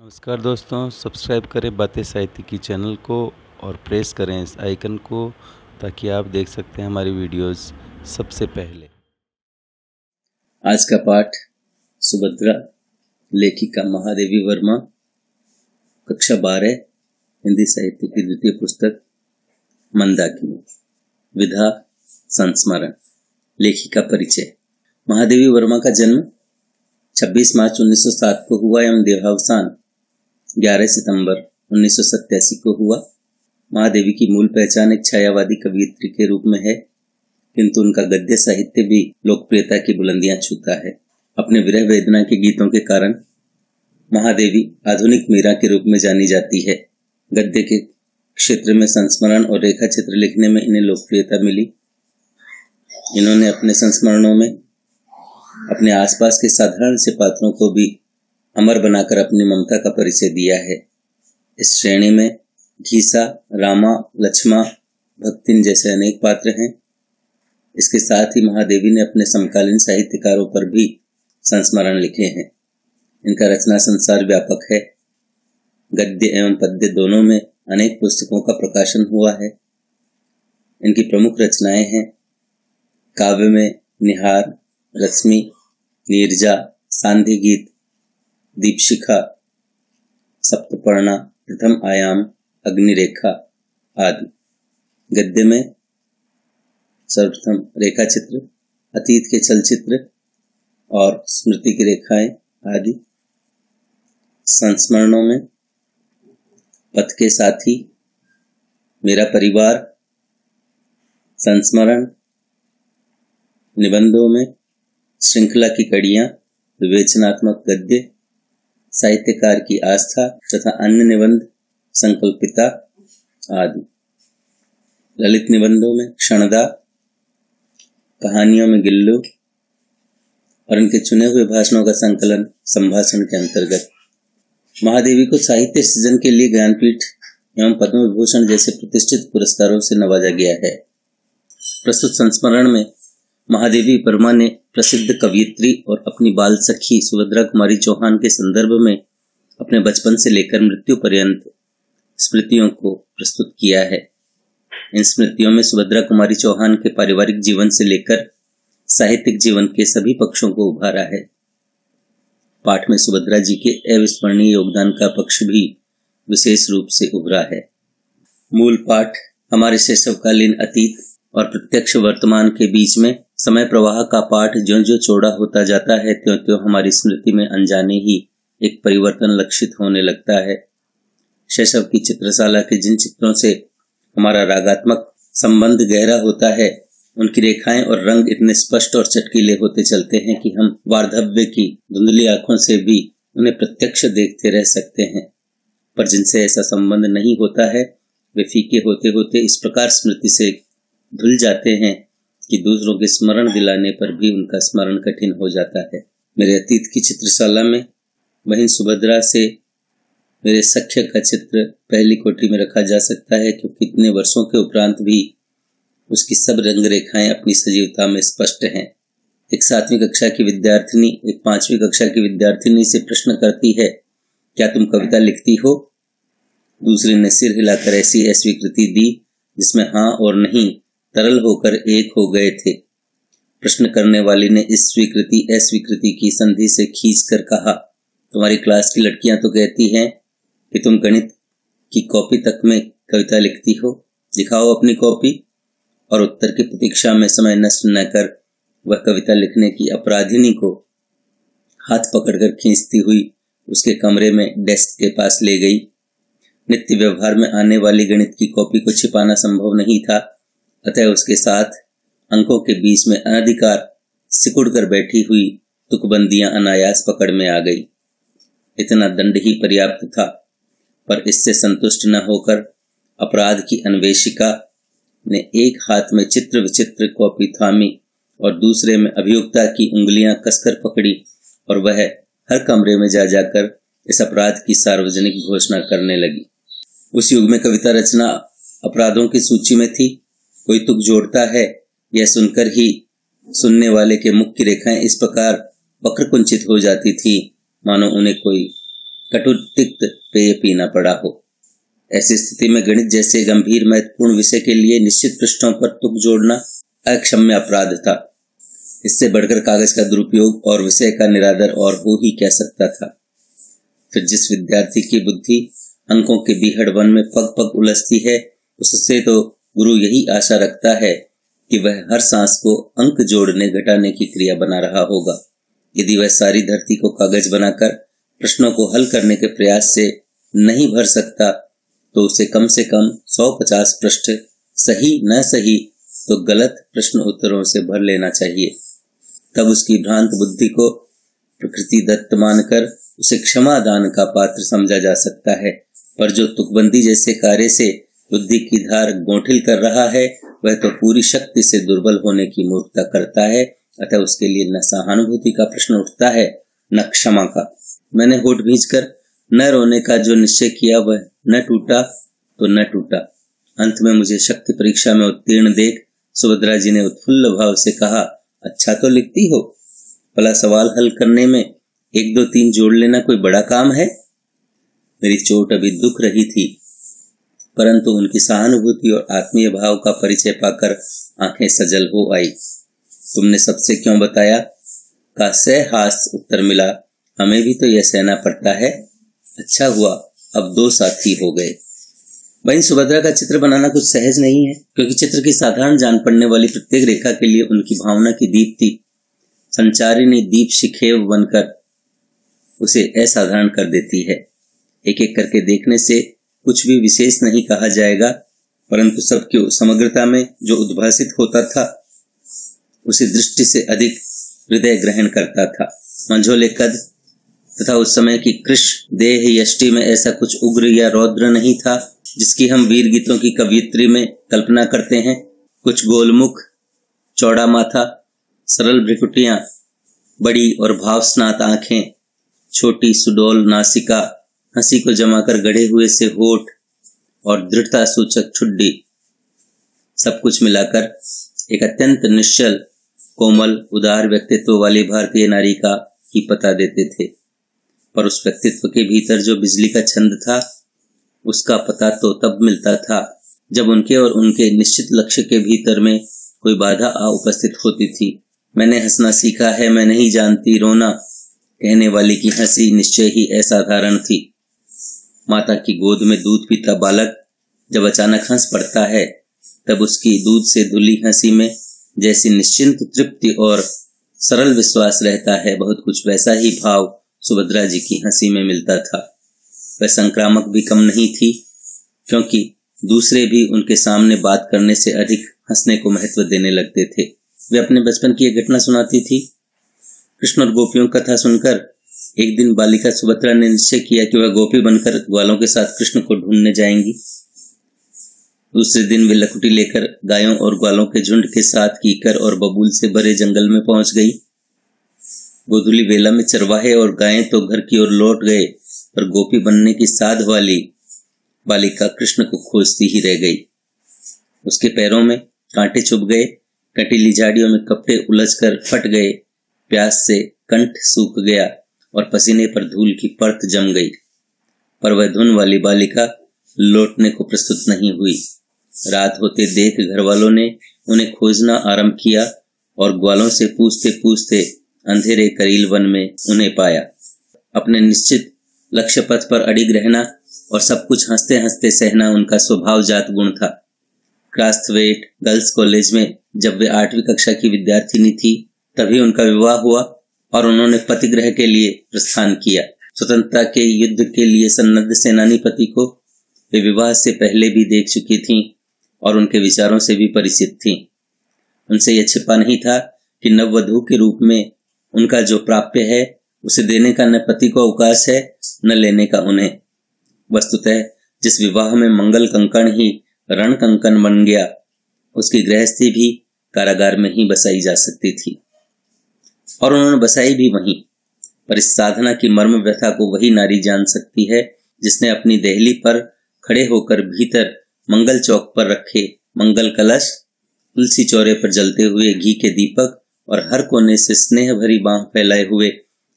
नमस्कार दोस्तों सब्सक्राइब करें बातें साहित्य की चैनल को और प्रेस करें इस आइकन को ताकि आप देख सकते हैं हमारी वीडियोस सबसे पहले। आज का पाठ सुभद्रा, लेखिका महादेवी वर्मा, कक्षा बारह, हिंदी साहित्य की द्वितीय पुस्तक, मंदाकिनी, विधा, संस्मरण, लेखिका परिचय। महादेवी वर्मा का जन्म 26 मार्च 1907 को हुआ एवं देहावसान 11 सितंबर उन्नीस को हुआ। महादेवी की मूल पहचान एक छायावादी कवियत्री के रूप में है, किंतु उनका गद्य साहित्य भी लोकप्रियता की बुलंदियाँ छूता है। अपने विरह वेदना के गीतों के कारण महादेवी आधुनिक मीरा के रूप में जानी जाती है। गद्य के क्षेत्र में संस्मरण और रेखा चित्र लिखने में इन्हें लोकप्रियता मिली। इन्होंने अपने संस्मरणों में अपने आसपास के साधारण से पात्रों को भी अमर बनाकर अपनी ममता का परिचय दिया है। इस श्रेणी में घीसा, रामा, लक्ष्मा, भक्तिन जैसे अनेक पात्र हैं। इसके साथ ही महादेवी ने अपने समकालीन साहित्यकारों पर भी संस्मरण लिखे हैं। इनका रचना संसार व्यापक है। गद्य एवं पद्य दोनों में अनेक पुस्तकों का प्रकाशन हुआ है। इनकी प्रमुख रचनाएँ हैं। काव्य में निहार, रश्मि, नीरजा, सांधि गीत दीपशिखा, सप्तपर्णा, प्रथम आयाम, अग्निरेखा आदि। गद्य में सर्वप्रथम रेखा चित्र अतीत के चलचित्र और स्मृति की रेखाएँ आदि। संस्मरणों में पथ के साथी, मेरा परिवार। संस्मरण, निबंधों में श्रृंखला की कड़ियाँ, विवेचनात्मक गद्य। साहित्यकार की आस्था तथा अन्य निबंध, संकल्पिता आदि। ललित निबंधों में क्षणदा, कहानियों में गिल्लू और उनके चुने हुए भाषणों का संकलन संभाषण के अंतर्गत। महादेवी को साहित्य सृजन के लिए ज्ञानपीठ एवं पद्म विभूषण जैसे प्रतिष्ठित पुरस्कारों से नवाजा गया है। प्रस्तुत संस्मरण में महादेवी वर्मा ने प्रसिद्ध कवियत्री और अपनी बाल सखी सुभद्रा कुमारी चौहान के संदर्भ में अपने बचपन से लेकर मृत्यु पर्यंत स्मृतियों को प्रस्तुत किया है। इन स्मृतियों में सुभद्रा कुमारी चौहान के पारिवारिक जीवन से लेकर साहित्यिक जीवन के सभी पक्षों को उभारा है। पाठ में सुभद्रा जी के अविस्मरणीय योगदान का पक्ष भी विशेष रूप से उभरा है। मूल पाठ हमारे शैशवकालीन अतीत और प्रत्यक्ष वर्तमान के बीच में समय प्रवाह का पाठ जो जो चौड़ा होता जाता है त्यों त्यों हमारी स्मृति में अनजाने ही एक परिवर्तन लक्षित होने लगता है। शैशव की चित्रशाला के जिन चित्रों से हमारा रागात्मक संबंध गहरा होता है, उनकी रेखाएँ और रंग इतने स्पष्ट और चटकीले होते चलते हैं कि हम वार्धव्य की धुंधली आँखों से भी उन्हें प्रत्यक्ष देखते रह सकते हैं। पर जिनसे ऐसा संबंध नहीं होता है, वे फीके होते होते इस प्रकार स्मृति से धुल जाते हैं कि दूसरों के स्मरण दिलाने पर भी उनका स्मरण कठिन हो जाता है। मेरे अतीत की चित्रशाला में बहन सुभद्रा से मेरे सख्य का चित्र पहली कोठी में रखा जा सकता है, क्योंकि इतने वर्षों के उपरांत भी उसकी सब रंग रेखाएँ अपनी सजीवता में स्पष्ट हैं। एक सातवीं कक्षा की विद्यार्थिनी, एक पांचवी कक्षा की विद्यार्थिनी से प्रश्न करती है, क्या तुम कविता लिखती हो? दूसरे ने सिर हिलाकर ऐसी अस्वीकृति दी, जिसमें हाँ और नहीं तरल होकर एक हो गए थे। प्रश्न करने वाली ने इस स्वीकृति, अस्वीकृति की संधि से खींच कर कहा, तुम्हारी क्लास की लड़कियाँ तो कहती हैं कि तुम गणित की कॉपी तक में कविता लिखती हो। दिखाओ अपनी कॉपी और उत्तर की प्रतीक्षा में समय नष्ट न कर वह कविता लिखने की अपराधिनी को हाथ पकड़कर खींचती हुई उसके कमरे में डेस्क के पास ले गई। नित्य व्यवहार में आने वाली गणित की कॉपी को छिपाना संभव नहीं था। अतः उसके साथ अंकों के बीच में अनधिकार सिकुड़ कर बैठी हुई तुकबंदियाँ अनायास पकड़ में आ गई। इतना दंड ही पर्याप्त था, पर इससे संतुष्ट न होकर अपराध की अन्वेषिका ने एक हाथ में चित्र विचित्र कॉपी थामी और दूसरे में अभियुक्ता की उंगलियाँ कसकर पकड़ी और वह हर कमरे में जा जाकर इस अपराध की सार्वजनिक घोषणा करने लगी। उस युग में कविता रचना अपराधों की सूची में थी। कोई तुक जोड़ता है, यह सुनकर ही सुनने वाले के मुख की रेखाएँ इस प्रकार वक्र कुंचित हो जाती थी, मानो उन्हें कोई कटुतिक्त पेय पीना पड़ा हो। ऐसी स्थिति में गणित जैसे गंभीर महत्वपूर्ण विषय के लिए निश्चित पृष्ठों पर तुक जोड़ना अक्षम्य अपराध था। इससे बढ़कर कागज़ का दुरुपयोग और विषय का निरादर और हो ही कह सकता था? फिर जिस विद्यार्थी की बुद्धि अंकों के बीहड़ वन में पग पग उलझती है, उससे तो गुरु यही आशा रखता है कि वह हर सांस को अंक जोड़ने, घटाने की क्रिया बना रहा होगा। यदि वह सारी धरती को कागज़ बनाकर प्रश्नों को हल करने के प्रयास से नहीं भर सकता तो उसे कम से कम 150 पृष्ठ सही, न सही तो गलत प्रश्न उत्तरों से भर लेना चाहिए। तब उसकी भ्रांत बुद्धि को प्रकृति दत्त मानकर उसे क्षमा दान का पात्र समझा जा सकता है। पर जो तुकबंदी जैसे कार्य से बुद्धि की धार गोठिल कर रहा है, वह तो पूरी शक्ति से दुर्बल होने की मूर्खता करता है, अतः उसके लिए न सहानुभूति का प्रश्न उठता है, न क्षमा का। मैंने होठ भींच कर न रोने का जो निश्चय किया, वह न टूटा तो न टूटा। अंत में मुझे शक्ति परीक्षा में उत्तीर्ण देख सुभद्रा जी ने उत्फुल्ल भाव से कहा अच्छा तो लिखती हो। भला सवाल हल करने में एक दो तीन जोड़ लेना कोई बड़ा काम है? मेरी चोट अभी दुख रही थी। परंतु उनकी सहानुभूति और आत्मीय भाव का परिचय पाकर आँखें सजल हो आई। तुमने सबसे क्यों बताया? का हास उत्तर मिला, हमें भी तो यह सहना पड़ता है। अच्छा हुआ, अब दो साथी हो गए। वहीं सुभद्रा का चित्र बनाना कुछ सहज नहीं है, क्योंकि चित्र की साधारण जान पड़ने वाली प्रत्येक रेखा के लिए उनकी भावना की दीप्ति संचारिणी दीप शिखेव बनकर उसे असाधारण कर देती है। एक एक करके देखने से कुछ भी विशेष नहीं कहा जाएगा, परंतु सबकी समग्रता में जो उद्भासित होता था, उसी दृष्टि से अधिक हृदय ग्रहण करता था। मंझोले कद तथा उस समय की कृष्ण देह यष्टि में ऐसा कुछ उग्र या रौद्र नहीं था, जिसकी हम वीर गीतों की कवियत्री में कल्पना करते हैं। कुछ गोलमुख, चौड़ा माथा, सरल भ्रिकुटियाँ, बड़ी और भावस्नात आँखें, छोटी सुडोल नासिका हँसी को जमाकर गढ़े हुए से होठ और दृढ़ता सूचक ठुड्डी सब कुछ मिलाकर एक अत्यंत निश्चल, कोमल, उदार व्यक्तित्व वाली भारतीय नारी का ही पता देते थे। पर उस व्यक्तित्व के भीतर जो बिजली का छंद था, उसका पता तो तब मिलता था जब उनके और उनके निश्चित लक्ष्य के भीतर में कोई बाधा आ उपस्थित होती थी। मैंने हंसना सीखा है, मैं नहीं जानती रोना, कहने वाली की हँसी निश्चय ही असाधारण थी। माता की गोद में दूध पीता बालक जब अचानक हंस पड़ता है, तब उसकी दूध से धुली हँसी में जैसी निश्चिंत तृप्ति और सरल विश्वास रहता है, बहुत कुछ वैसा ही भाव सुभद्रा जी की हँसी में मिलता था। वह संक्रामक भी कम नहीं थी, क्योंकि दूसरे भी उनके सामने बात करने से अधिक हंसने को महत्व देने लगते थे। वे अपने बचपन की एक घटना सुनाती थी। कृष्ण और गोपियों कथा सुनकर एक दिन बालिका सुभद्रा ने निश्चय किया कि वह गोपी बनकर ग्वालों के साथ कृष्ण को ढूँढने जाएँगी। दूसरे दिन वे लकुटी लेकर गायों और ग्वालों के झुंड के साथ कीकर और बबूल से भरे जंगल में पहुँच गई। गोधुली वेला में चरवाहे और गायें तो घर की ओर लौट गए, पर गोपी बनने की साध वाली बालिका कृष्ण को खोजती ही रह गई। उसके पैरों में कांटे चुभ गए कटीली झाड़ियों में कपड़े उलझकर फट गए, प्यास से कंठ सूख गया। और पसीने पर धूल की परत जम गई। पर वह धुन वाली बालिका लौटने को प्रस्तुत नहीं हुई। रात होते देख घर वालों ने उन्हें खोजना आरंभ किया और ग्वालों से पूछते पूछते अंधेरे करील वन में उन्हें पाया। अपने निश्चित लक्ष्य पथ पर अडिग रहना और सब कुछ हँसते हँसते सहना उनका स्वभाव जात गुण था। क्रास्थवेट गर्ल्स कॉलेज में जब वे आठवीं कक्षा की विद्यार्थिनी थी, तभी उनका विवाह हुआ और उन्होंने पतिग्रह के लिए प्रस्थान किया। स्वतंत्रता के युद्ध के लिए सन्नद्ध सेनानी पति को वे विवाह से पहले भी देख चुकी थीं और उनके विचारों से भी परिचित थी। उनसे यह छिपा नहीं था कि नववधु के रूप में उनका जो प्राप्य है, उसे देने का न पति को अवकाश है, न लेने का उन्हें। वस्तुतः जिस विवाह में मंगल कंकण ही रण कंकन बन गया, उसकी गृहस्थी भी कारागार में ही बसाई जा सकती थी। और उन्होंने बसाई भी वहीं। पर इस साधना की मर्म व्यथा को वही नारी जान सकती है, जिसने अपनी दहली पर खड़े होकर भीतर मंगल चौक पर रखे मंगल कलश, तुलसी चौरे पर जलते हुए घी के दीपक और हर कोने से स्नेह भरी बांह फैलाए हुए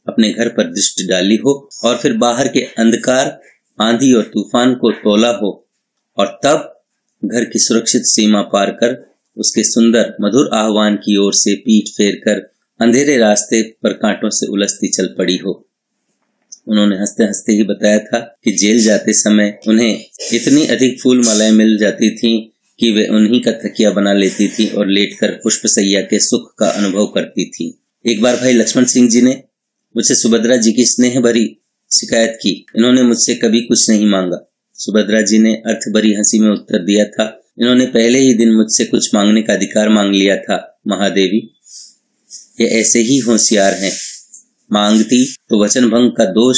अपने घर पर दृष्टि डाली हो और फिर बाहर के अंधकार, आंधी और तूफ़ान को तोला हो और तब घर की सुरक्षित सीमा पार कर उसके सुंदर, मधुर आह्वान की ओर से पीठ फेर कर अंधेरे रास्ते पर कांटों से उलझती चल पड़ी हो। उन्होंने हँसते हँसते ही बताया था कि जेल जाते समय उन्हें इतनी अधिक फूल मालाएँ मिल जाती थीं कि वे उन्हीं का तकिया बना लेती थी और लेटकर पुष्प सैया के सुख का अनुभव करती थी। एक बार भाई लक्ष्मण सिंह जी ने मुझसे सुभद्रा जी की स्नेह भरी शिकायत की। इन्होंने मुझसे कभी कुछ नहीं मांगा। सुभद्रा जी ने अर्थ भरी हँसी में उत्तर दिया था। इन्होंने पहले ही दिन मुझसे कुछ मांगने का अधिकार मांग लिया था, महादेवी। ये ऐसे ही होशियार हैं। मांगती तो वचन भंग का दोष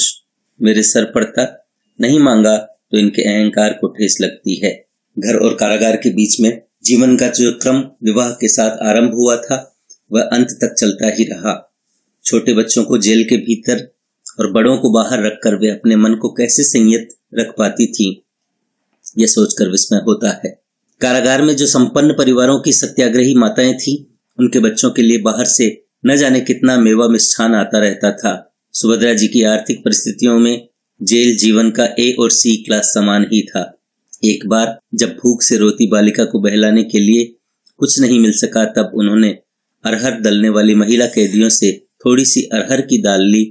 मेरे सर पड़ता नहीं मांगा तो इनके अहंकार को ठेस लगती है। घर और कारागार के बीच में जीवन का जो क्रम विवाह के साथ आरंभ हुआ था, वह अंत तक चलता ही रहा। छोटे बच्चों को जेल के भीतर और बड़ों को बाहर रखकर वे अपने मन को कैसे संयत रख पाती थी, यह सोचकर विस्मय होता है। कारागार में जो संपन्न परिवारों की सत्याग्रही माताएँ थी, उनके बच्चों के लिए बाहर से न जाने कितना मेवा मिष्ठान आता रहता था। सुभद्रा जी की आर्थिक परिस्थितियों में जेल जीवन का ए और सी क्लास समान ही था। एक बार जब भूख से रोती बालिका को बहलाने के लिए कुछ नहीं मिल सका, तब उन्होंने अरहर दलने वाली महिला कैदियों से थोड़ी सी अरहर की दाल ली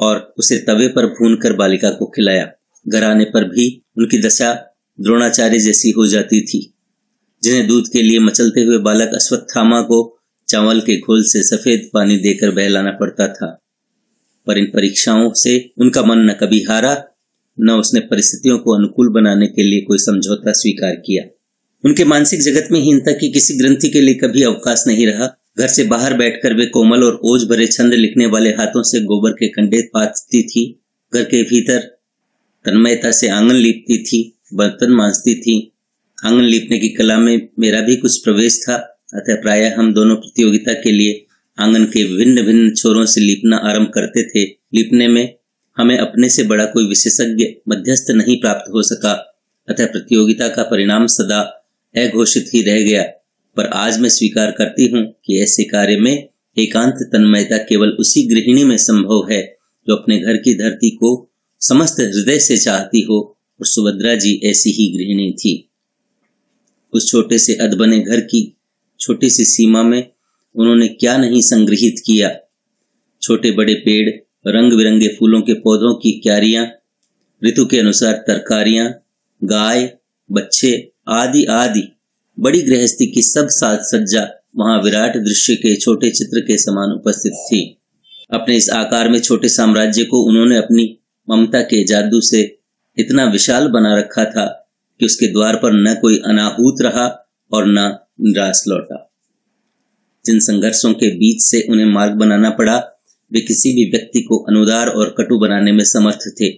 और उसे तवे पर भून कर बालिका को खिलाया। घर आने पर भी उनकी दशा द्रोणाचार्य जैसी हो जाती थी, जिन्हें दूध के लिए मचलते हुए बालक अश्वत्थामा को चावल के घोल से सफ़ेद पानी देकर बहलाना पड़ता था। पर इन परीक्षाओं से उनका मन न कभी हारा, न उसने परिस्थितियों को अनुकूल बनाने के लिए कोई समझौता स्वीकार किया। उनके मानसिक जगत में हीनता की किसी ग्रंथि के लिए कभी अवकाश नहीं रहा। घर से बाहर बैठकर वे कोमल और ओझ भरे छंद लिखने वाले हाथों से गोबर के कंडे पाथती थी, घर के भीतर तन्मयता से आँगन लीपती थी, बर्तन मांजती थी। आँगन लीपने की कला में मेरा भी कुछ प्रवेश था। अतः प्राय हम दोनों प्रतियोगिता के लिए आँगन के विभिन्न भिन्न छोरों से लीपना आरंभ करते थे। लीपने में हमें अपने से बड़ा कोई विशेषज्ञ मध्यस्थ नहीं प्राप्त हो सका। अतः प्रतियोगिता का परिणाम सदा अघोषित ही रह गया। पर आज मैं स्वीकार करती हूँ कि ऐसे कार्य में एकांत तन्मयता केवल उसी गृहिणी में संभव है, जो अपने घर की धरती को समस्त हृदय से चाहती हो, और सुभद्रा जी ऐसी ही गृहिणी थी। उस छोटे से अदबने घर की छोटी सी सीमा में उन्होंने क्या नहीं संग्रहित किया? छोटे बड़े पेड़ रंग बिरंगे फूलों के पौधों की क्यारियाँ, ऋतु के अनुसार तरकारियाँ, गाय, बच्चे आदि आदि। बड़ी गृहस्थी की सब साज सज्जा वहाँ विराट दृश्य के छोटे चित्र के समान उपस्थित थी। अपने इस आकार में छोटे साम्राज्य को उन्होंने अपनी ममता के जादू से इतना विशाल बना रखा था कि उसके द्वार पर न कोई अनाहूत रहा और न निराश लौटा जिन संघर्षों के बीच से उन्हें मार्ग बनाना पड़ा, वे किसी भी व्यक्ति को अनुदार और कटु बनाने में समर्थ थे।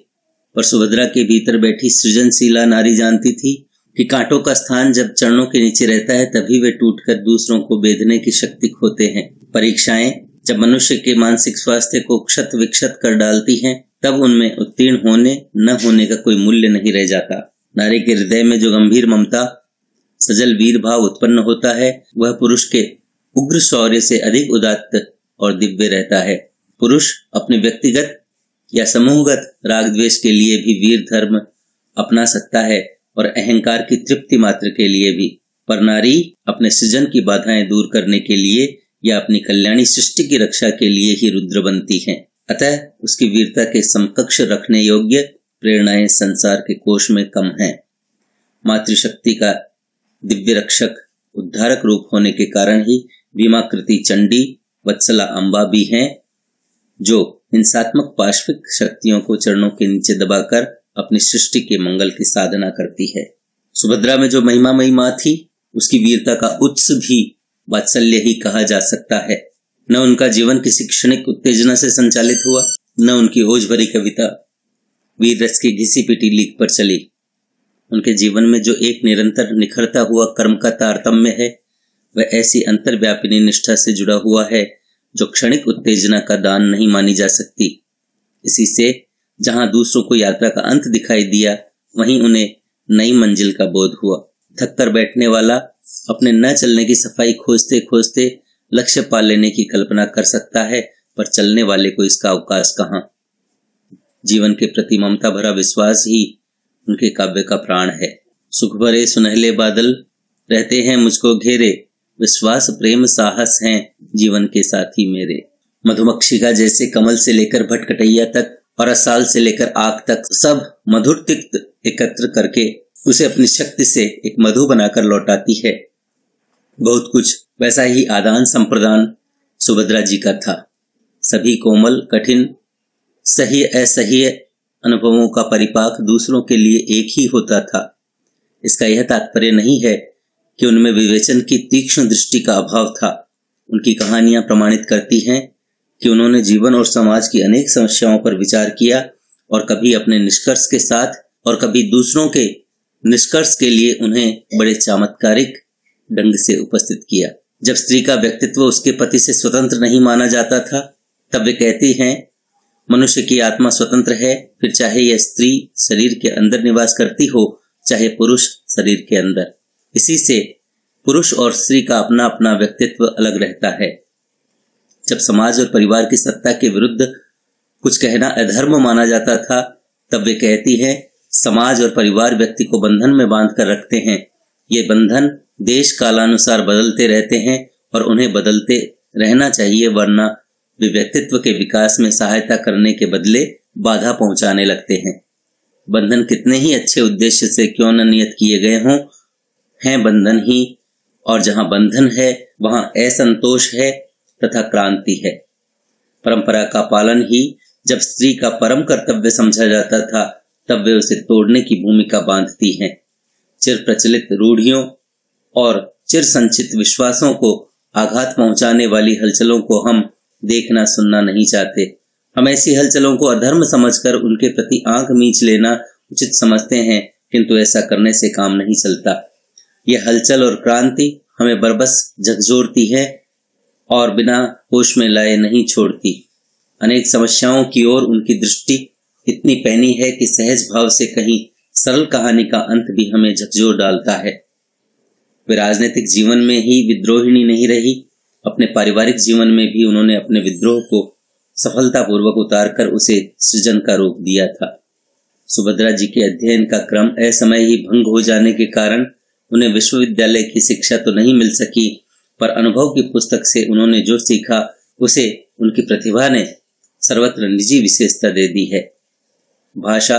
पर सुभद्रा के भीतर बैठी सृजनशीला नारी जानती थी कि कांटों का स्थान जब चरणों के नीचे रहता है, तभी वे टूटकर दूसरों को बेधने की शक्ति खोते हैं। परीक्षाएँ जब मनुष्य के मानसिक स्वास्थ्य को क्षत विक्षत कर डालती हैं, तब उनमें उत्तीर्ण होने न होने का कोई मूल्य नहीं रह जाता। नारी के हृदय में जो गंभीर ममता सजल वीर भाव उत्पन्न होता है, वह पुरुष के उग्र शौर्य से अधिक उदात्त और दिव्य रहता है। पुरुष अपने व्यक्तिगत या समूहगत राग द्वेष के लिए भी वीर धर्म अपना सकता है और अहंकार की तृप्ति मात्र के लिए भी। पर नारी अपने सृजन की बाधाएँ दूर करने के लिए या अपनी कल्याणी सृष्टि की रक्षा के लिए ही रुद्र बनती है। अतः उसकी वीरता के समकक्ष रखने योग्य प्रेरणाएँ संसार के कोष में कम हैं। मातृशक्ति का दिव्य रक्षक उद्धारक रूप होने के कारण ही भीमाकृति चंडी, वत्सला अंबा भी हैं, जो हिंसात्मक पार्श्विक शक्तियों को चरणों के नीचे दबाकर अपनी सृष्टि के मंगल की साधना करती है। सुभद्रा में जो महिमामयी माँ थी, उसकी वीरता का उत्स भी वात्सल्य ही कहा जा सकता है। न उनका जीवन किसी क्षणिक उत्तेजना से संचालित हुआ, न उनकी ओझ भरी कविता वीर रस की घिसी पिटी लीक पर चली। उनके जीवन में जो एक निरंतर निखरता हुआ कर्म का तारतम्य है, वह ऐसी अंतर्व्यापिनी निष्ठा से जुड़ा हुआ है, जो क्षणिक उत्तेजना का दान नहीं मानी जा सकती। इसी से, जहाँ दूसरों को यात्रा का अंत दिखाई दिया, वहीं उन्हें नई मंजिल का बोध हुआ। थककर बैठने वाला अपने न चलने की सफ़ाई खोजते खोजते लक्ष्य पा लेने की कल्पना कर सकता है, पर चलने वाले को इसका अवकाश कहाँ? जीवन के प्रति ममता भरा विश्वास ही उनके काव्य का प्राण है। सुख भरे सुनहले बादल रहते हैं मुझको घेरे। विश्वास, प्रेम, साहस हैं जीवन के साथी मेरे। मधुमक्षी का जैसे कमल से लेकर भटकटैया तक और असाल से लेकर आग तक सब मधुर तिक्त एकत्र करके उसे अपनी शक्ति से एक मधु बनाकर लौटाती है। बहुत कुछ वैसा ही आदान संप्रदान सुभद्रा जी का था। सभी कोमल, कठिन, सही, असह्य अनुभवों का परिपाक दूसरों के लिए एक ही होता था। इसका यह तात्पर्य नहीं है कि उनमें विवेचन की तीक्ष्ण दृष्टि का अभाव था। उनकी कहानियाँ प्रमाणित करती हैं कि उन्होंने जीवन और समाज की अनेक समस्याओं पर विचार किया और कभी अपने निष्कर्ष के साथ और कभी दूसरों के निष्कर्ष के लिए उन्हें बड़े चमत्कारिक ढंग से उपस्थित किया। जब स्त्री का व्यक्तित्व उसके पति से स्वतंत्र नहीं माना जाता था, तब वे कहती हैं मनुष्य की आत्मा स्वतंत्र है, फिर चाहे यह स्त्री शरीर के अंदर निवास करती हो, चाहे पुरुष शरीर के अंदर। इसी से पुरुष और स्त्री का अपना अपना व्यक्तित्व अलग रहता है। जब समाज और परिवार की सत्ता के विरुद्ध कुछ कहना अधर्म माना जाता था, तब वे कहती है, समाज और परिवार व्यक्ति को बंधन में बाँध कर रखते हैं। ये बंधन देश कालानुसार बदलते रहते हैं और उन्हें बदलते रहना चाहिए, वरना वे व्यक्तित्व के विकास में सहायता करने के बदले बाधा पहुँचाने लगते हैं। बंधन कितने ही अच्छे उद्देश्य से क्यों न नियत किए गए हों, हैं बंधन ही, और जहाँ बंधन है, वहाँ असंतोष है तथा क्रांति है। परंपरा का पालन ही, जब स्त्री का परम कर्तव्य समझा जाता था, तब वे उसे तोड़ने की भूमिका बांधती हैं। चिर प्रचलित रूढ़ियों और चिर संचित विश्वासों को आघात पहुँचाने वाली हलचलों को हम देखना सुनना नहीं चाहते। हम ऐसी हलचलों को अधर्म समझकर उनके प्रति आँख मीच लेना उचित समझते हैं, किंतु ऐसा करने से काम नहीं चलता। यह हलचल और क्रांति हमें बरबस झकझोरती है और बिना होश में लाए नहीं छोड़ती। अनेक समस्याओं की ओर उनकी दृष्टि इतनी पहनी है कि सहज भाव से कहीं सरल कहानी का अंत भी हमें झकझोर डालता है। वे राजनीतिक जीवन में ही विद्रोहिणी नहीं रही अपने पारिवारिक जीवन में भी उन्होंने अपने विद्रोह को सफलतापूर्वक उतारकर उसे सृजन का रूप दिया था। सुभद्रा जी के अध्ययन का क्रम असमय ही भंग हो जाने के कारण उन्हें विश्वविद्यालय की शिक्षा तो नहीं मिल सकी, पर अनुभव की पुस्तक से उन्होंने जो सीखा, उसे उनकी प्रतिभा ने सर्वत्र निजी विशेषता दे दी है। भाषा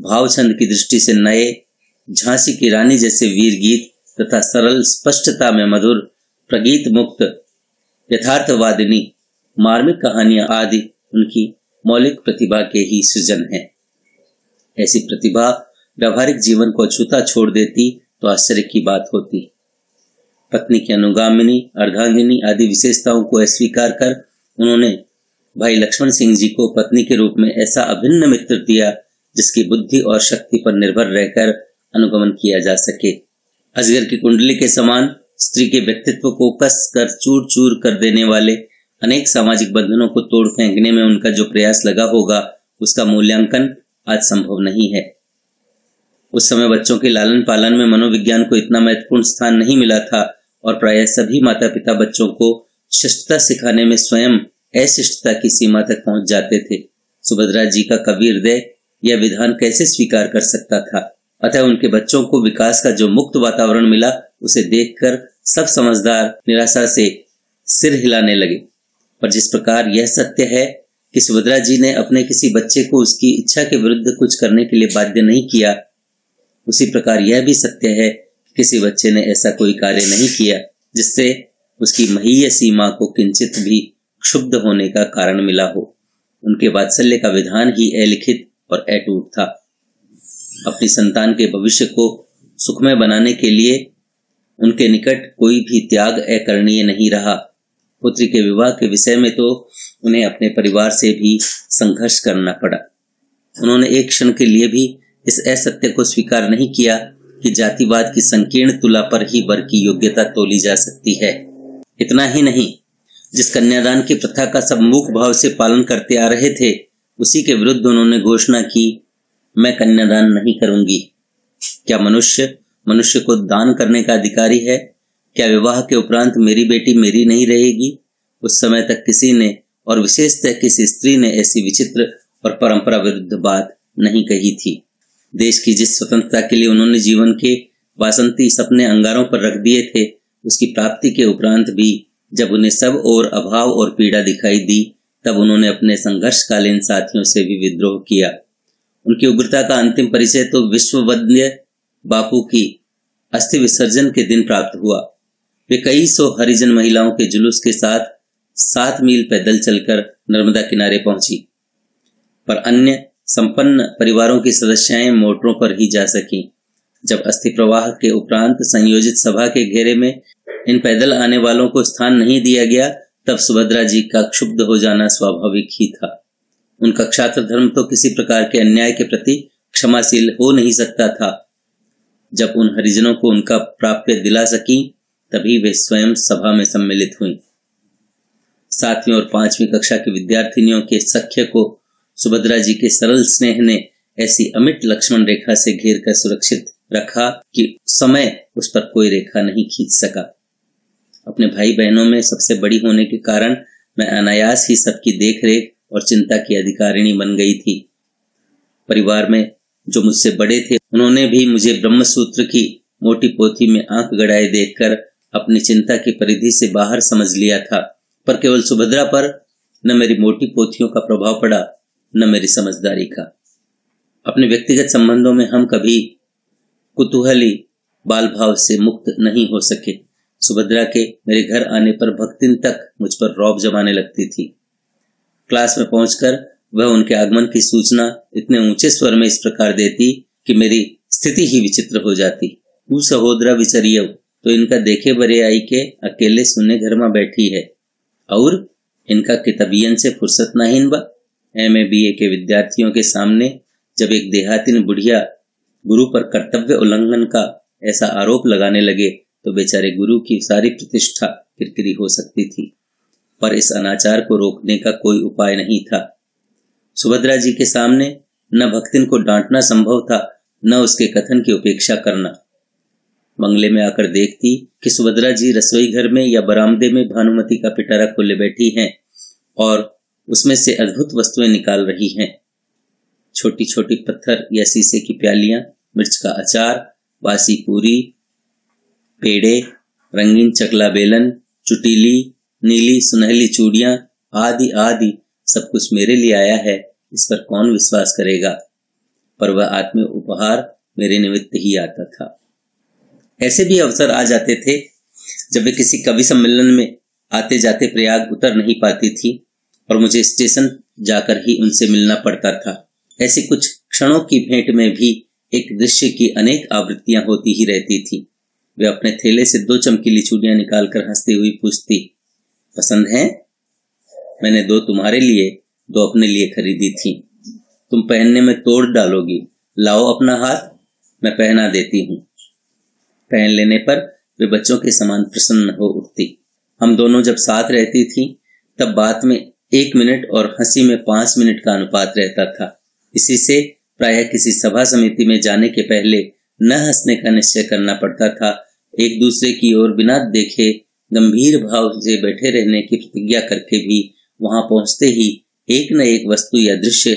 भावछंद की दृष्टि से नए, झांसी की रानी जैसे वीर गीत तथा सरल स्पष्टता में मधुर, प्रगीत मुक्त यथार्थवादिनी, मार्मिक कहानियाँ आदि उनकी मौलिक प्रतिभा के ही सृजन है। ऐसी प्रतिभा व्यवहारिक जीवन को अछूता छोड़ देती तो आश्चर्य की बात होती। पत्नी की अनुगामिनी, अर्धांगिनी आदि विशेषताओं को अस्वीकार कर उन्होंने भाई लक्ष्मण सिंह जी को पत्नी के रूप में ऐसा अभिन्न मित्र दिया जिसकी बुद्धि और शक्ति पर निर्भर रहकर अनुगमन किया जा सके। अजगर की कुंडली के समान स्त्री के व्यक्तित्व को कस कर चूर चूर कर देने वाले अनेक सामाजिक बंधनों को तोड़ फेंकने में उनका जो प्रयास लगा होगा, उसका मूल्यांकन आज संभव नहीं है। उस समय बच्चों के लालन पालन में मनोविज्ञान को इतना महत्वपूर्ण स्थान नहीं मिला था और प्राय सभी माता पिता बच्चों को शिष्टता सिखाने में स्वयं अशिष्टता की सीमा तक पहुँच जाते थे। सुभद्रा जी का कवि हृदय यह विधान कैसे स्वीकार कर सकता था? अतः उनके बच्चों को विकास का जो मुक्त वातावरण मिला उसे देखकर सब समझदार, निराशा से सिर हिलाने लगे। पर जिस प्रकार यह सत्य है कि सुभद्रा जी ने अपने किसी बच्चे को उसकी इच्छा के विरुद्ध कुछ करने के लिए बाध्य नहीं किया, उसी प्रकार यह भी सत्य है कि किसी बच्चे ने ऐसा कोई कार्य नहीं किया, जिससे उसकी महीय सीमा को किंचित भी क्षुब्ध होने का कारण मिला हो। उनके वात्सल्य का विधान ही अलिखित और अटूट था। अपनी संतान के भविष्य को सुखमय बनाने के लिए उनके निकट कोई भी त्याग अकरणीय नहीं रहा। पुत्री के विवाह के विषय में तो उन्हें अपने परिवार से भी संघर्ष करना पड़ा। उन्होंने एक क्षण के लिए भी इस असत्य को स्वीकार नहीं किया कि जातिवाद की संकीर्ण तुला पर ही वर की योग्यता तोली जा सकती है। इतना ही नहीं, जिस कन्यादान की प्रथा का सब मुख भाव से पालन करते आ रहे थे, उसी के विरुद्ध उन्होंने घोषणा की, मैं कन्यादान नहीं करूँगी। क्या मनुष्य मनुष्य को दान करने का अधिकारी है। क्या विवाह के उपरांत मेरी बेटी मेरी नहीं रहेगी? उस समय तक किसी ने, और विशेषतः किसी स्त्री ने, ऐसी विचित्र और परंपरा विरुद्ध बात नहीं कही थी। देश की जिस स्वतंत्रता के लिए उन्होंने जीवन के वासंती सपने अंगारों पर रख दिए थे, उसकी प्राप्ति के उपरांत भी जब उन्हें सब और अभाव और पीड़ा दिखाई दी, तब उन्होंने अपने संघर्षकालीन साथियों से भी विद्रोह किया। उनकी उग्रता का अंतिम परिचय तो विश्ववद्य बापू की अस्थि विसर्जन के दिन प्राप्त हुआ। वे कई सौ हरिजन महिलाओं के जुलूस के साथ सात मील पैदल चलकर नर्मदा किनारे पहुँची। पर अन्य संपन्न परिवारों की सदस्याएँ मोटरों पर ही जा सकी। जब अस्थि प्रवाह के उपरांत संयोजित सभा के घेरे में इन पैदल आने वालों को स्थान नहीं दिया गया, तब सुभद्रा जी का क्षुब्ध हो जाना स्वाभाविक ही था। उनका क्षात्र धर्म तो किसी प्रकार के अन्याय के प्रति क्षमाशील हो नहीं सकता था। जब उन हरिजनों को उनका प्राप्य दिला सकी, तभी वे स्वयं सभा में सम्मिलित हुई। सातवीं और पांचवी कक्षा की विद्यार्थिनियों के सख्य को सुभद्रा जी के सरल स्नेह ने ऐसी अमिट लक्ष्मण रेखा से घेर कर सुरक्षित रखा कि समय उस पर कोई रेखा नहीं खींच सका। अपने भाई बहनों में सबसे बड़ी होने के कारण मैं अनायास ही सबकी देखरेख और चिंता की अधिकारिणी बन गई थी। परिवार में जो मुझसे बड़े थे, उन्होंने भी मुझे ब्रह्म सूत्र की मोटी पोथी में आँख गड़ाए देखकर अपनी चिंता की परिधि से बाहर समझ लिया था। पर केवल सुभद्रा पर न मेरी मोटी पोथियों का प्रभाव पड़ा, न मेरी समझदारी का। अपने व्यक्तिगत संबंधों में हम कभी कुतूहली बाल भाव से मुक्त नहीं हो सके। सुभद्रा के मेरे घर आने पर भक्तिन तक मुझ पर रौब जमाने लगती थी। क्लास में पहुंचकर वह उनके आगमन की सूचना इतने ऊँचे स्वर में इस प्रकार देती कि मेरी स्थिति ही विचित्र हो जाती। तू सहोदरा विचरिय तो इनका देखे बरे आई के अकेले सुने घर में बैठी है। और इनका किताबियन से फुर्सत नहीं बा एम ए बी ए के विद्यार्थियों के सामने जब एक देहाती बुढ़िया गुरु पर कर्तव्य उल्लंघन का ऐसा आरोप लगाने लगे तो बेचारे गुरु की सारी प्रतिष्ठा किरकिरी हो सकती थी। पर इस अनाचार को रोकने का कोई उपाय नहीं था। सुभद्रा जी के सामने न भक्तिन को डांटना संभव था, न उसके कथन की उपेक्षा करना। बंगले में आकर देखती कि सुभद्रा जी रसोई घर में या बरामदे में भानुमति का पिटारा खोले बैठी हैं और उसमें से अद्भुत वस्तुएँ निकाल रही हैं। छोटी छोटी पत्थर या शीशे की प्यालियाँ, मिर्च का अचार, बासी पूरी, पेड़े, रंगीन चकला बेलन, चुटीली, नीली सुनहली चूड़ियाँ आदि आदि सब कुछ मेरे लिए आया है। इस पर कौन विश्वास करेगा? पर वह आत्मीय उपहार मेरे निमित्त ही आता था। ऐसे भी अवसर आ जाते थे, जब वे किसी कवि सम्मेलन में आते जाते प्रयाग उतर नहीं पाती थी, और मुझे स्टेशन जाकर ही उनसे मिलना पड़ता था। ऐसे कुछ क्षणों की भेंट में भी एक दृश्य की अनेक आवृत्तियाँ होती ही रहती थी। वे अपने थैले से दो चमकीली चूड़ियाँ निकालकर हंसती हुई पूछती, पसंद है? मैंने दो तुम्हारे लिए दो अपने लिए खरीदी थी। तुम पहनने में तोड़ डालोगी। लाओ अपना हाथ, मैं पहना देती हूँ। पहन लेने पर वे बच्चों के समान प्रसन्न हो उठती। हम दोनों जब साथ रहती थी, तब बात में एक मिनट और हँसी में पाँच मिनट का अनुपात रहता था। इसी से प्रायः किसी सभा समिति में जाने के पहले न हंसने का निश्चय करना पड़ता था। एक दूसरे की ओर बिना देखे गंभीर भाव से बैठे रहने की प्रतिज्ञा करके भी वहाँ पहुँचते ही एक न एक वस्तु या दृश्य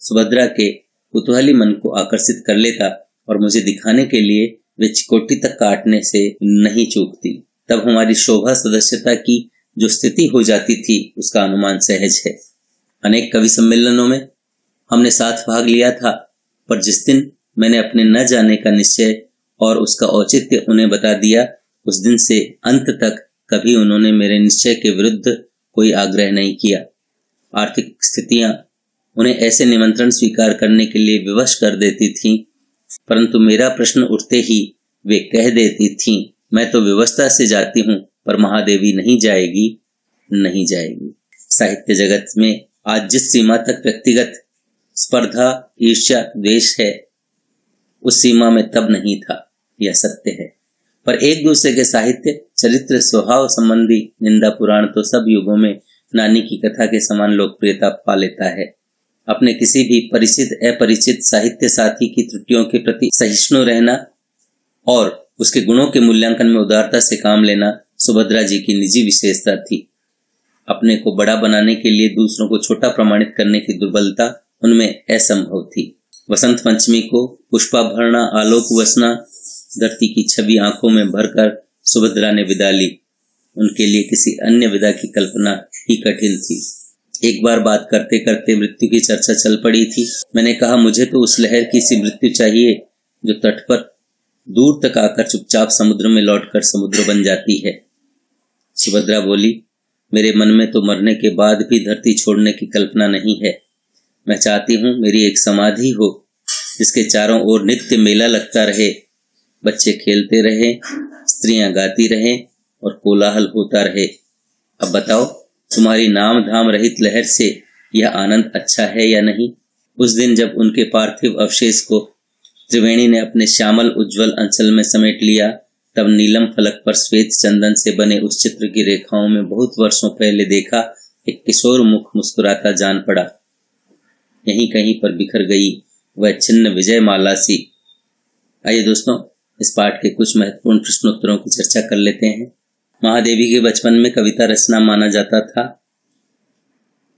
सुभद्रा के कुतूहली मन को आकर्षित कर लेता और मुझे दिखाने के लिए वे चिकोटी तक काटने से नहीं चूकती। तब हमारी शोभा सदस्यता की जो स्थिति हो जाती थी, उसका अनुमान सहज है। अनेक कवि सम्मेलनों में हमने साथ भाग लिया था, पर जिस दिन मैंने अपने न जाने का निश्चय और उसका औचित्य उन्हें बता दिया, उस दिन से अंत तक कभी उन्होंने मेरे निश्चय के विरुद्ध कोई आग्रह नहीं किया। आर्थिक स्थितियाँ उन्हें ऐसे निमंत्रण स्वीकार करने के लिए विवश कर देती थीं, परंतु मेरा प्रश्न उठते ही वे कह देती थीं, मैं तो व्यवस्था से जाती हूँ पर महादेवी नहीं जाएगी नहीं जाएगी। साहित्य जगत में आज जिस सीमा तक व्यक्तिगत स्पर्धा ईर्ष्या द्वेष है उस सीमा में तब नहीं था यह सत्य है। पर एक दूसरे के साहित्य चरित्र स्वभाव संबंधी निंदा पुराण तो सब युगों में नानी की कथा के समान लोकप्रियता पा लेता है। अपने किसी भी परिचित, अपरिचित साहित्य साथी की त्रुटियों के प्रति सहिष्णु रहना और उसके गुणों के मूल्यांकन में उदारता से काम लेना सुभद्रा जी की निजी विशेषता थी। अपने को बड़ा बनाने के लिए दूसरों को छोटा प्रमाणित करने की दुर्बलता उनमें असंभव थी। वसंत पंचमी को पुष्पा भरना, आलोक वसना धरती की छवि आँखों में भरकर सुभद्रा ने विदा ली। उनके लिए किसी अन्य विदा की कल्पना ही कठिन थी। एक बार बात करते करते मृत्यु की चर्चा चल पड़ी थी। मैंने कहा, मुझे तो उस लहर की सी मृत्यु चाहिए, जो तट पर दूर तक आकर चुपचाप समुद्र में लौटकर समुद्र बन जाती है। सुभद्रा बोली, मेरे मन में तो मरने के बाद भी धरती छोड़ने की कल्पना नहीं है। मैं चाहती हूँ मेरी एक समाधि हो, जिसके चारों ओर नित्य मेला लगता रहे। बच्चे खेलते रहे, स्त्रियाँ गाती रहें और कोलाहल होता रहे। अब बताओ, तुम्हारी नाम धाम रहित लहर से यह आनंद अच्छा है या नहीं? उस दिन जब उनके पार्थिव अवशेष को त्रिवेणी ने अपने श्यामल उज्जवल अंचल में समेट लिया, तब नीलम फलक पर श्वेत चंदन से बने उस चित्र की रेखाओं में बहुत वर्षों पहले देखा, एक किशोर मुख मुस्कुराता जान पड़ा। यहीं कहीं पर बिखर गई वह छिन्न विजय माला सी। आइए दोस्तों, इस पाठ के कुछ महत्वपूर्ण प्रश्नोत्तरों की चर्चा कर लेते हैं। महादेवी के बचपन में कविता रचना माना जाता था।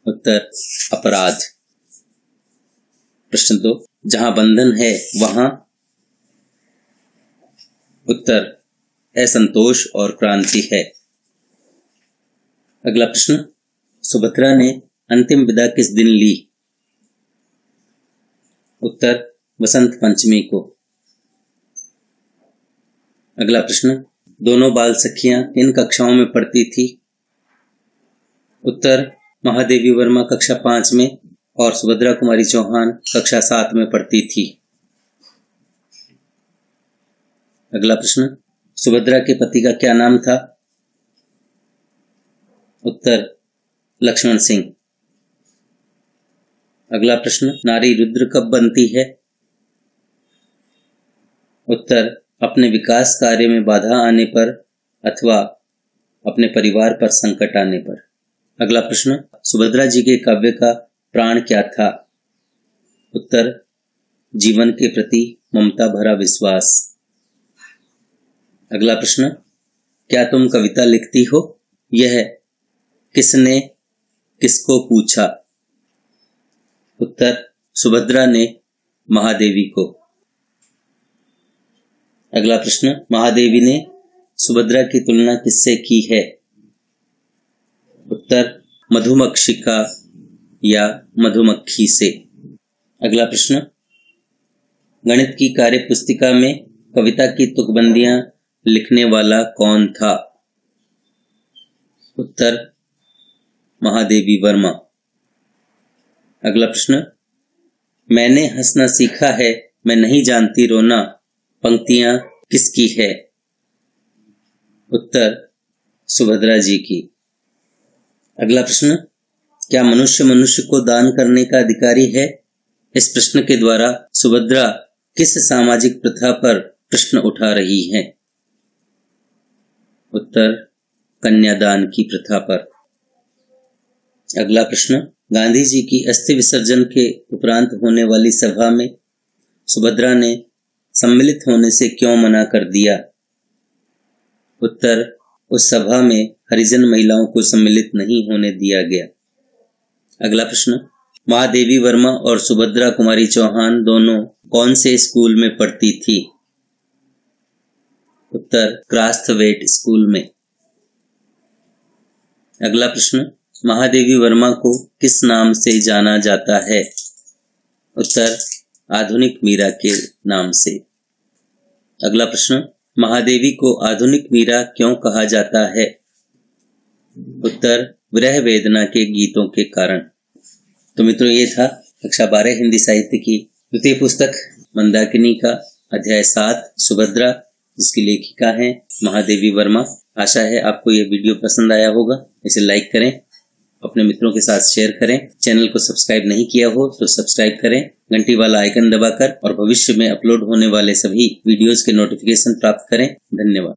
उत्तर, अपराध। प्रश्न दो, जहाँ बंधन है, वहाँ? उत्तर, असंतोष और क्रांति है। अगला प्रश्न, सुभद्रा ने अंतिम विदा किस दिन ली? उत्तर, वसंत पंचमी को। अगला प्रश्न दोनों बाल सखियाँ इन कक्षाओं में पढ़ती थी। उत्तर, महादेवी वर्मा कक्षा पाँच में और सुभद्रा कुमारी चौहान कक्षा सात में पढ़ती थी। अगला प्रश्न, सुभद्रा के पति का क्या नाम था? उत्तर, लक्ष्मण सिंह। अगला प्रश्न, नारी रुद्र कब बनती है? उत्तर अपने विकास कार्य में बाधा आने पर अथवा अपने परिवार पर संकट आने पर। अगला प्रश्न, सुभद्रा जी के काव्य का प्राण क्या था? उत्तर, जीवन के प्रति ममता भरा विश्वास। अगला प्रश्न, क्या तुम कविता लिखती हो? यह, किसने किसको पूछा? उत्तर, सुभद्रा ने महादेवी को। अगला प्रश्न, महादेवी ने सुभद्रा की तुलना किससे की है? उत्तर मधुमक्षिका या मधुमक्खी से। अगला प्रश्न, गणित की कार्य पुस्तिका में कविता की तुकबंदियाँ लिखने वाला कौन था? उत्तर, महादेवी वर्मा। अगला प्रश्न, मैंने हंसना सीखा है, मैं नहीं जानती रोना। पंक्तियाँ किसकी है? उत्तर सुभद्रा जी की। अगला प्रश्न, क्या मनुष्य मनुष्य को दान करने का अधिकारी है? इस प्रश्न के द्वारा सुभद्रा किस सामाजिक प्रथा पर प्रश्न उठा रही है? उत्तर, कन्यादान की प्रथा पर। अगला प्रश्न, गांधी जी की अस्थि विसर्जन के उपरांत होने वाली सभा में सुभद्रा ने सम्मिलित होने से क्यों मना कर दिया? उत्तर, उस सभा में हरिजन महिलाओं को सम्मिलित नहीं होने दिया गया। अगला प्रश्न, महादेवी वर्मा और सुभद्रा कुमारी चौहान दोनों कौन से स्कूल में पढ़ती थी? उत्तर क्रास्थवेट स्कूल में। अगला प्रश्न, महादेवी वर्मा को किस नाम से जाना जाता है? उत्तर आधुनिक मीरा के नाम से। अगला प्रश्न, महादेवी को आधुनिक मीरा क्यों कहा जाता है? उत्तर, विरह वेदना के गीतों के कारण। तो मित्रों, ये था कक्षा बारह हिंदी साहित्य की द्वितीय पुस्तक, मंदाकिनी का अध्याय सात, सुभद्रा, जिसकी लेखिका है महादेवी वर्मा। आशा है आपको यह वीडियो पसंद आया होगा। इसे लाइक करें अपने मित्रों के साथ शेयर करें। चैनल को सब्सक्राइब नहीं किया हो तो सब्सक्राइब करें। घंटी वाला आइकन दबाकर और भविष्य में अपलोड होने वाले सभी वीडियोस के नोटिफिकेशन प्राप्त करें। धन्यवाद।